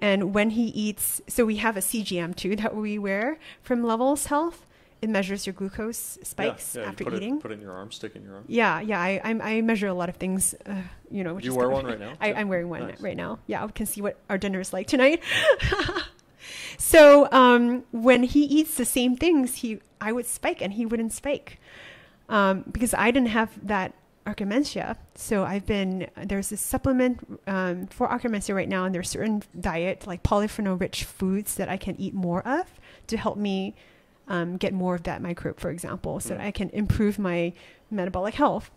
and when he eats, so we have a CGM too that we wear from Levels Health. It measures your glucose spikes yeah, yeah, after put eating. It, put it in your arm, stick it in your arm. Yeah, yeah. I I'm, I measure a lot of things. Uh, you know. Which You is wear one right now, I? I'm wearing one Nice. right now. Yeah, we can see what our dinner is like tonight. so um, when he eats the same things, he I would spike and he wouldn't spike um, because I didn't have that Akkermansia. So I've been there's a supplement um, for Akkermansia right now, and there's certain diet like polyphenol-rich foods that I can eat more of to help me um, get more of that microbe, for example, so Mm. that I can improve my metabolic health.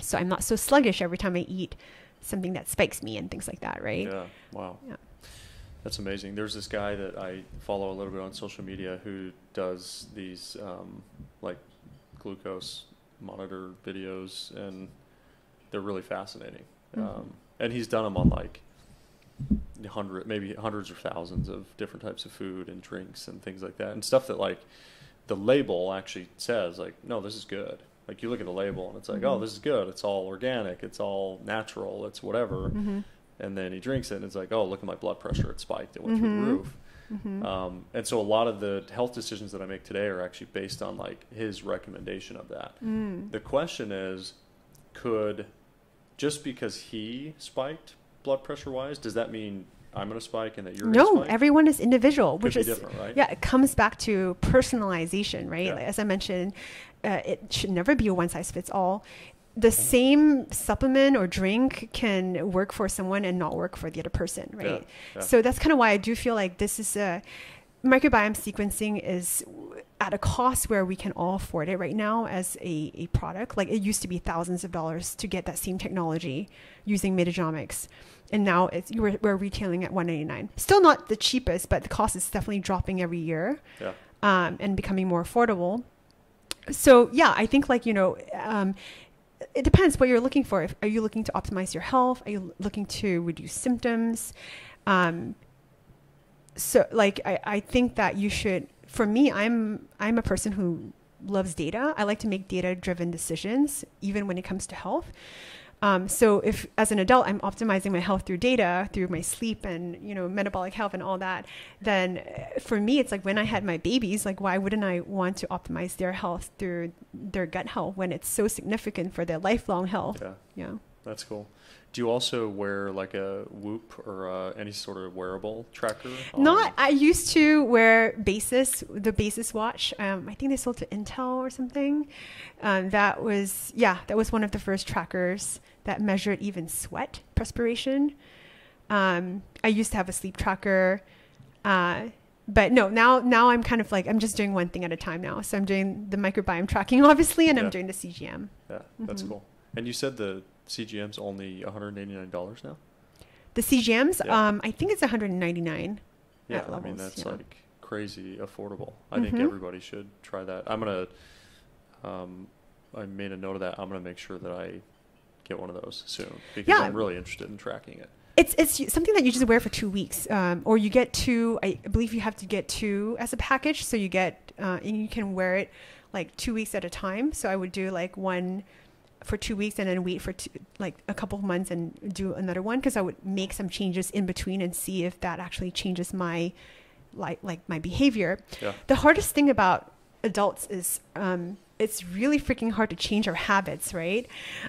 So I'm not so sluggish every time I eat something that spikes me and things like that, right? Yeah. Wow. Yeah. That's amazing. There's this guy that I follow a little bit on social media who does these um, like glucose monitor videos, and they're really fascinating. Mhm. Um, and he's done them on like hundred, maybe hundreds or thousands of different types of food and drinks and things like that, and stuff that like the label actually says like, no, this is good. Like you look at the label and it's like, oh, Mhm. this is good. It's all organic. It's all natural. It's whatever Mm-hmm. and then he drinks it and it's like oh look at my blood pressure it spiked it went through Mhm. the roof Mm-hmm. um, and so a lot of the health decisions that i make today are actually based on like his recommendation of that mm. the question is could just because he spiked blood pressure wise does that mean i'm going to spike and that you're No, going to spike everyone is individual, Could which is different right yeah. It comes back to personalization, right? Yeah. Like, as I mentioned, uh, it should never be a one size fits all. The same supplement or drink can work for someone and not work for the other person, right? yeah. So that's kind of why I do feel like this is a microbiome sequencing is at a cost where we can all afford it right now as a, a product. Like it used to be thousands of dollars to get that same technology using metagenomics. And now it's we're, we're retailing at 199 Still not the cheapest, but the cost is definitely dropping every year yeah um, and becoming more affordable. So yeah, I think like you know, um, it depends what you're looking for. If, are you looking to optimize your health? Are you looking to reduce symptoms? Um, so like I, I think that you should. For me, I'm I'm a person who loves data. I like to make data driven decisions, even when it comes to health. Um, so if as an adult I'm optimizing my health through data, through my sleep and you know metabolic health and all that, then uh, for me it's like when I had my babies, like why wouldn't I want to optimize their health through their gut health when it's so significant for their lifelong health? yeah Yeah. that's cool do you also wear like a whoop or uh, any sort of wearable tracker Not. I used to wear Basis, the Basis watch. Um, I think they sold to Intel or something. Um, that was yeah, that was one of the first trackers that measured even sweat, perspiration. Um, I used to have a sleep tracker, uh, but no, now now I'm kind of like I'm just doing one thing at a time now. So I'm doing the microbiome tracking, obviously, and Yeah. I'm doing the CGM. yeah that's Mhm. cool and you said the cgm's only $189 now The CGMs, Yeah. um, I think it's 199. Yeah, at I mean that's yeah. like crazy affordable. I think Mhm. everybody should try that. I'm gonna, um, I made a note of that. I'm gonna make sure that I get one of those soon because Yeah. I'm really interested in tracking it. It's it's something that you just wear for two weeks, um, or you get two. I believe you have to get two as a package, so you get uh, and you can wear it like two weeks at a time. So I would do like one for two weeks and then wait for two, like a couple of months and do another one because I would make some changes in between and see if that actually changes my like like my behavior. Yeah, The hardest thing about adults is um, it's really freaking hard to change our habits, right?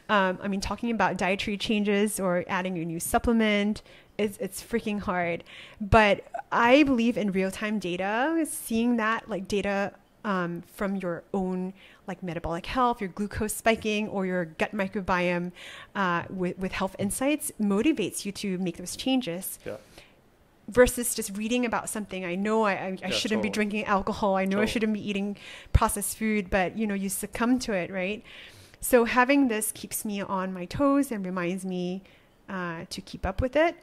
Um, I mean, talking about dietary changes or adding a new supplement, it's, it's freaking hard. But I believe in real time data, seeing that like data um, from your own like metabolic health, your glucose spiking, or your gut microbiome uh, with, with health insights motivates you to make those changes yeah, versus just reading about something. I know I, I, I Yeah, shouldn't be drinking alcohol. I know I shouldn't be eating processed food, but you know, you succumb to it, right? So having this keeps me on my toes and reminds me uh, to keep up with it.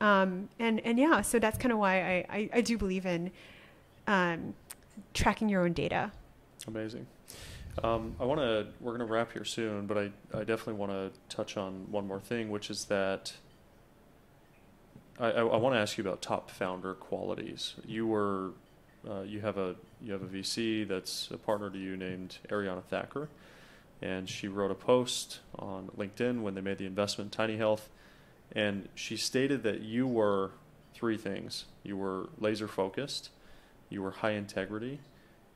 Um, and, and yeah, so that's kind of why I, I, I do believe in um, tracking your own data. amazing. Um, I want to. We're gonna wrap here soon, but I, I definitely want to touch on one more thing, which is that I, I, I want to ask you about top founder qualities. You were, uh, you have a you have a VC that's a partner to you named Ariana Thacker, and she wrote a post on LinkedIn when they made the investment in Tiny Health, and she stated that you were three things: you were laser focused, you were high integrity,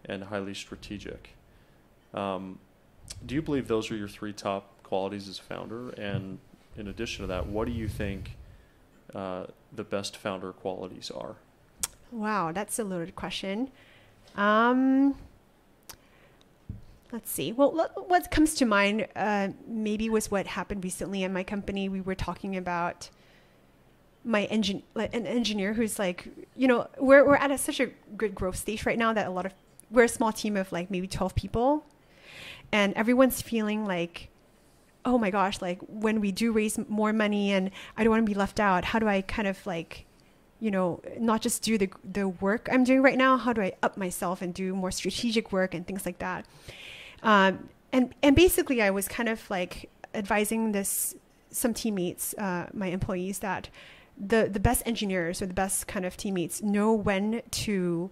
and highly strategic. Um, do you believe those are your three top qualities as founder? And in addition to that, what do you think uh, the best founder qualities are? Wow, that's a loaded question. Um, let's see. Well, what comes to mind uh, maybe was what happened recently in my company. We were talking about my engine, like an engineer who's like, you know, we're we're at a, such a good growth stage right now that a lot of we're a small team of like maybe twelve people, and everyone's feeling like oh my gosh, like when we do raise more money and I don't want to be left out, how do I kind of like, you know, not just do the, the work I'm doing right now, how do I up myself and do more strategic work and things like that? Um, and, and basically I was kind of like advising this, some teammates, uh, my employees that the, the best engineers or the best kind of teammates know when to,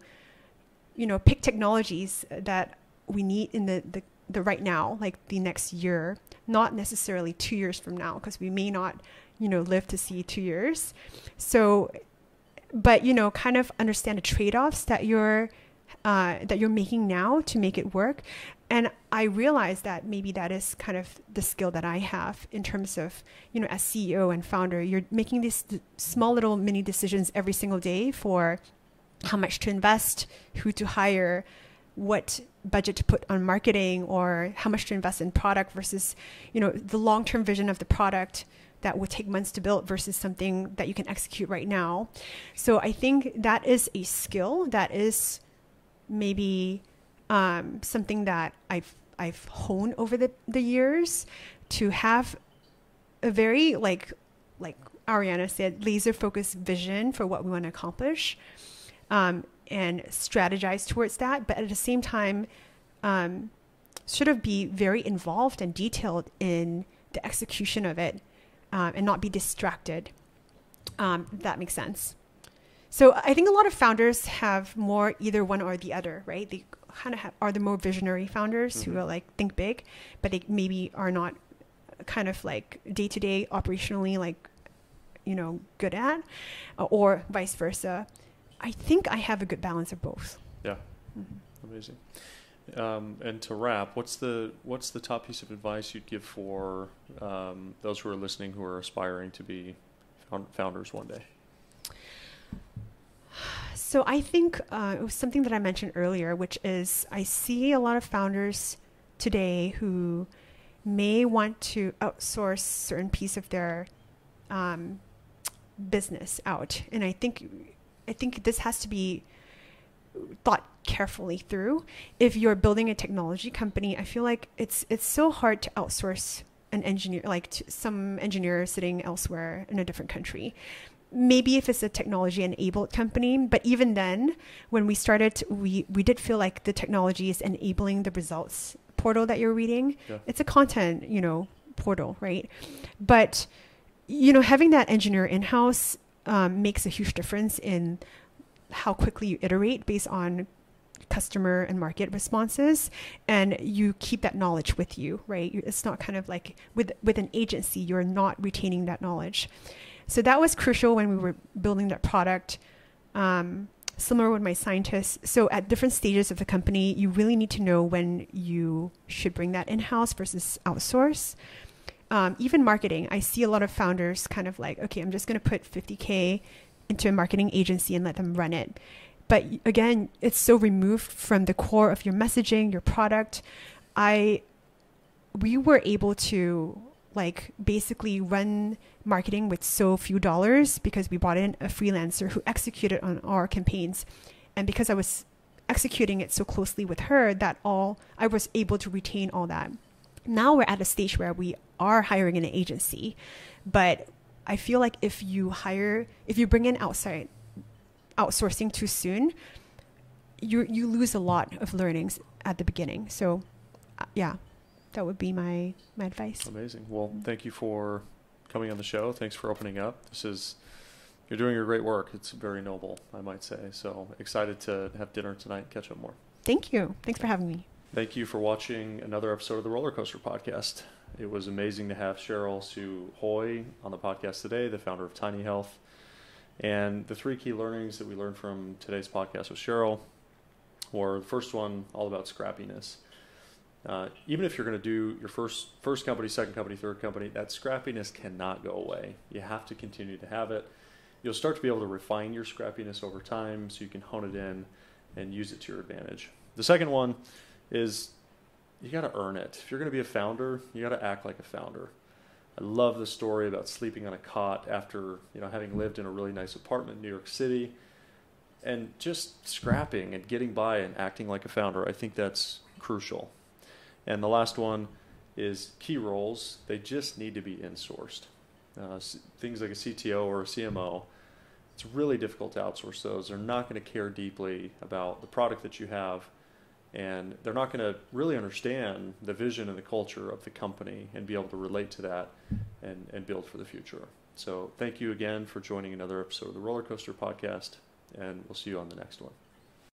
you know, pick technologies that we need in the, the, the right now, like the next year not necessarily two years from now, because we may not, you know, live to see two years. So, but you know, kind of understand the trade-offs that you're uh, that you're making now to make it work. And I realize that maybe that is kind of the skill that I have in terms of, you know, as CEO and founder, you're making these small little mini decisions every single day for how much to invest, who to hire, what budget to put on marketing or how much to invest in product versus you know the long-term vision of the product that would take months to build versus something that you can execute right now. So i think that is a skill that is maybe um, something that i've i've honed over the, the years to have a very like like ariana said laser focused vision for what we want to accomplish um, and strategize towards that, but at the same time, um, sort of be very involved and detailed in the execution of it um, and not be distracted. Um, that makes sense. So I think a lot of founders have more either one or the other, right? They kind of have, are the more visionary founders mm-hmm. who are like think big, but they maybe are not kind of like day to day operationally like you know good at, or vice versa. I think I have a good balance of both. Yeah, mm-hmm. amazing. Um, and to wrap, what's the what's the top piece of advice you'd give for um, those who are listening who are aspiring to be founders one day? So I think uh, it was something that I mentioned earlier, which is I see a lot of founders today who may want to outsource certain piece of their um, business out, and I think I think this has to be thought carefully through. If you're building a technology company, I feel like it's it's so hard to outsource an engineer, like some engineer sitting elsewhere in a different country. Maybe if it's a technology enabled company, but even then, when we started, we we did feel like the technology is enabling the results portal that you're reading. Yeah. It's a content, you know, portal, right? But you know, having that engineer in house um, makes a huge difference in how quickly you iterate based on customer and market responses and you keep that knowledge with you right it's not kind of like with with an agency you're not retaining that knowledge so that was crucial when we were building that product um, similar with my scientists so at different stages of the company you really need to know when you should bring that in-house versus outsource um, even marketing, I see a lot of founders kind of like, okay, I'm just going to put 50K into a marketing agency and let them run it. But again, it's so removed from the core of your messaging, your product. I, we were able to like basically run marketing with so few dollars because we brought in a freelancer who executed on our campaigns. And because I was executing it so closely with her, that all I was able to retain all that. Now we're at a stage where we are hiring an agency, but I feel like if you hire, if you bring in outside outsourcing too soon, you you lose a lot of learnings at the beginning. So, uh, yeah, that would be my my advice. Amazing. Well, mm-hmm. thank you for coming on the show. Thanks for opening up. This is You're doing your great work. It's very noble, I might say. So excited to have dinner tonight, and catch up more. Thank you. Thanks for having me. Thank you for watching another episode of the Roller Coaster Podcast. It was amazing to have Cheryl Sew Hoy on the podcast today, the founder of Tiny Health. And the three key learnings that we learned from today's podcast with Cheryl were the first one, all about scrappiness. Uh, even if you're going to do your first first company, second company, third company, that scrappiness cannot go away. You have to continue to have it. You'll start to be able to refine your scrappiness over time, so you can hone it in and use it to your advantage. The second one is you got to earn it. If you're going to be a founder, you got to act like a founder. I love the story about sleeping on a cot after you know having lived in a really nice apartment in New York City, and just scrapping and getting by and acting like a founder. I think that's crucial. And the last one is key roles. They just need to be insourced. Uh, things like a CTO or a CMO, it's really difficult to outsource those. They're not going to care deeply about the product that you have, and they're not going to really understand the vision and the culture of the company and be able to relate to that and, and build for the future. So, thank you again for joining another episode of the Roller Coaster Podcast, and we'll see you on the next one.